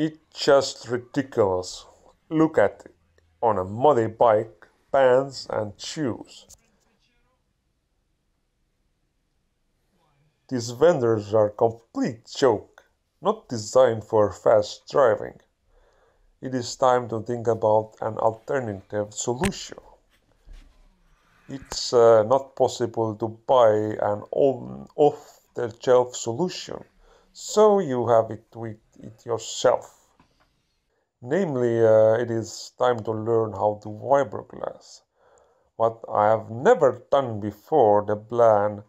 It's just ridiculous. Look at it on a muddy bike, pants and shoes. These fenders are complete joke, not designed for fast driving. It is time to think about an alternative solution. It's uh, not possible to buy an off the shelf solution, so you have it with it yourself. Namely, uh, it is time to learn how to fiberglass. What I have never done before, the plan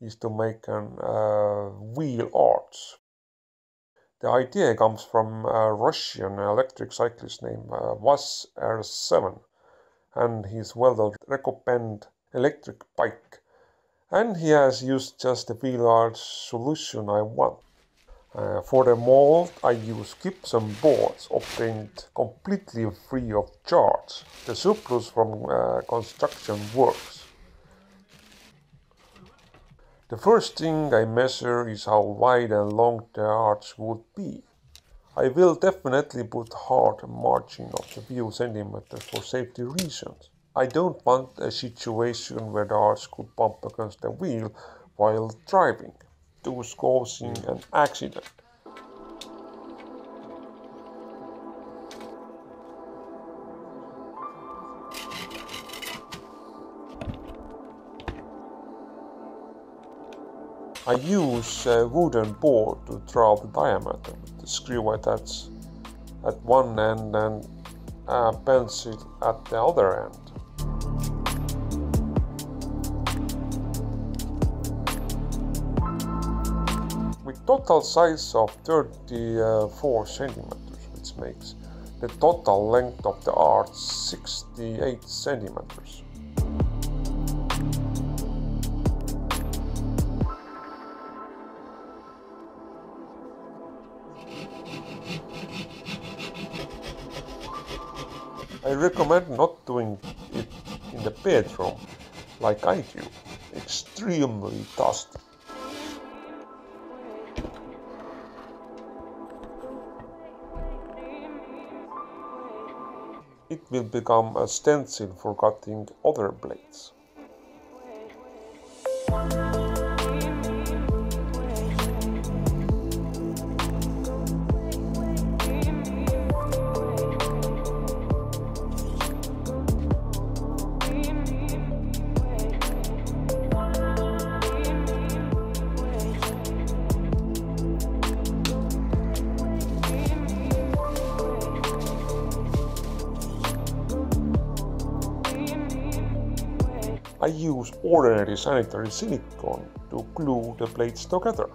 is to make an uh, wheel arch. The idea comes from a Russian electric cyclist named uh, Vaz R7 and his well recumbent electric bike. And he has used just the wheel arch solution I want. Uh, for the mold, I use gypsum boards obtained completely free of charge. The surplus from uh, construction works. The first thing I measure is how wide and long the arch would be. I will definitely put hard margin of a few centimeters for safety reasons. I don't want a situation where the arch could bump against the wheel while driving, thus causing mm. an accident. I use a wooden board to draw the diameter with the screw attached at one end and uh, a pencil at the other end. Total size of 34 centimeters, which makes the total length of the arch 68 centimeters. I recommend not doing it in the bedroom like I do. Extremely dusty. It will become a stencil for cutting other blades. I use ordinary sanitary silicone to glue the plates together.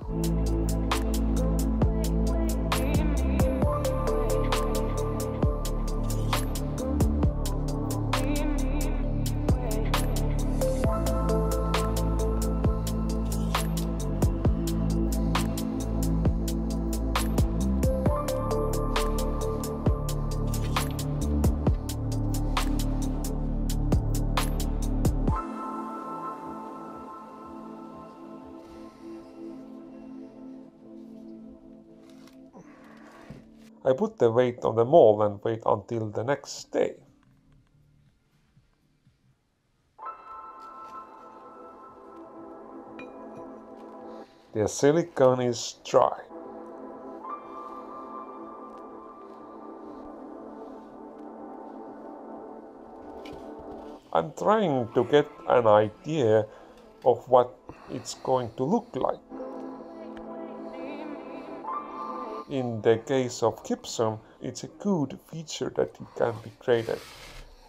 I put the weight on the mold and wait until the next day. The silicone is dry. I'm trying to get an idea of what it's going to look like. In the case of gypsum, it's a good feature that it can be graded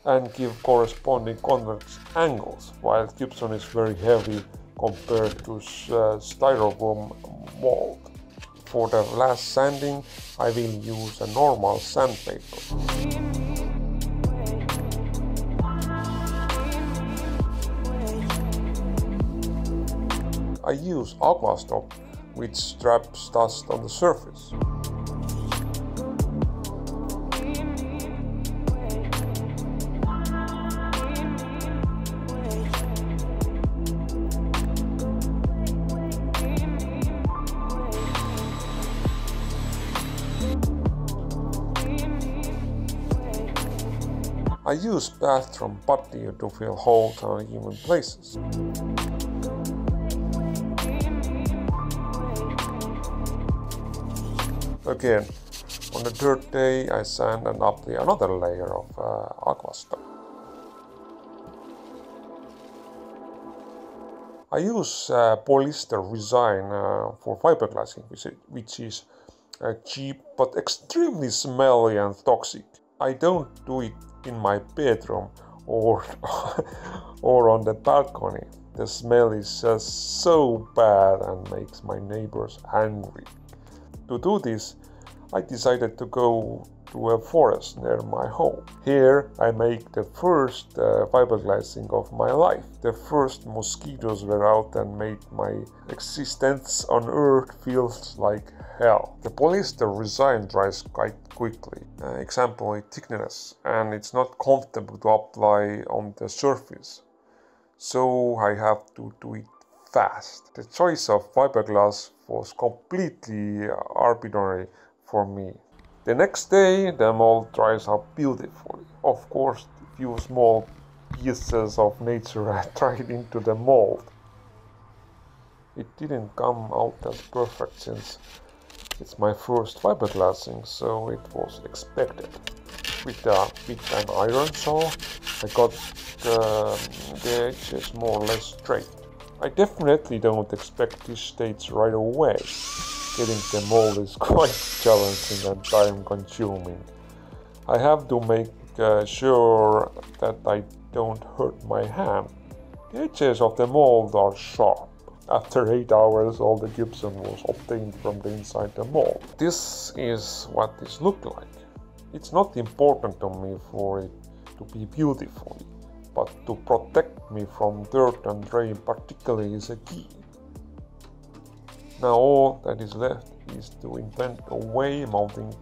and give corresponding convex angles, while gypsum is very heavy compared to uh, styrofoam mold. For the last sanding, I will use a normal sandpaper. I use Aquastop which traps dust on the surface. I use bathroom putty to fill holes on even places. Again, on the third day I sand and apply another layer of uh, Aquastop. I use uh, polyester resin uh, for fiberglassing, which is uh, cheap but extremely smelly and toxic. I don't do it in my bedroom or or on the balcony. The smell is just so bad and makes my neighbors angry. To do this, I decided to go to a forest near my home. Here I make the first uh, fiberglassing of my life. The first mosquitoes were out and made my existence on earth feels like hell. The polyester resin dries quite quickly, uh, example is thickness, and it's not comfortable to apply on the surface. So I have to do it fast. The choice of fiberglass was completely arbitrary for me. The next day the mold dries up beautifully. Of course, a few small pieces of nature are tried into the mold. It didn't come out as perfect since it's my first fiberglassing, so it was expected. With a big iron saw, I got the, the edges more or less straight. I definitely don't expect these states right away getting the mold is quite challenging and time consuming. I have to make uh, sure that I don't hurt my hand. The edges of the mold are sharp. After 8 hours all the gypsum was obtained from the inside the mold. This is what this looked like. It's not important to me for it to be beautiful, but to protect me from dirt and rain particularly is a key. Now all that is left is to invent a way mounting,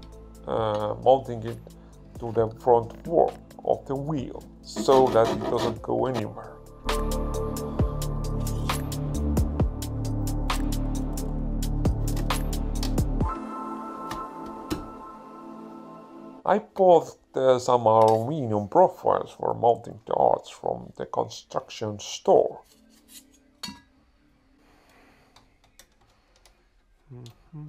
uh, mounting it to the front fork of the wheel so that it doesn't go anywhere. I bought uh, some aluminium profiles for mounting the arts from the construction store. Mm-hmm.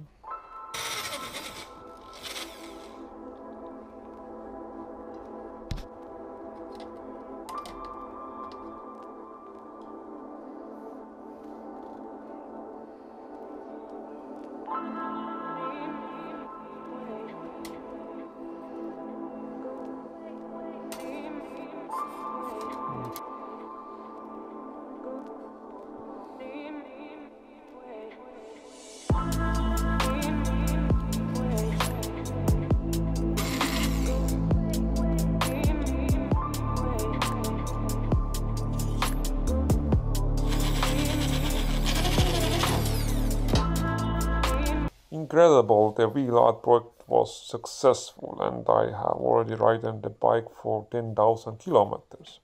Incredible the wheel arch project was successful and I have already ridden the bike for 10,000 kilometers.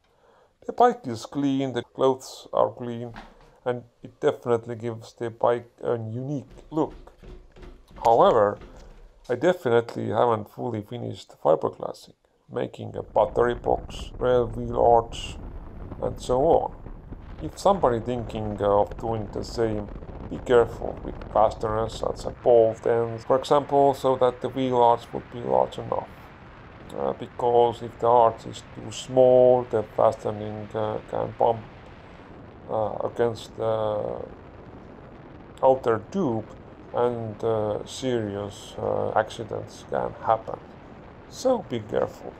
The bike is clean, the clothes are clean and it definitely gives the bike a unique look. However, I definitely haven't fully finished fiberglassing, making a battery box, rail wheel arch and so on. If somebody thinking of doing the same be careful with fasteners such as bolt ends, for example, so that the wheel arch would be large enough. Uh, because if the arch is too small, the fastening uh, can bump uh, against the outer tube and uh, serious uh, accidents can happen. So be careful.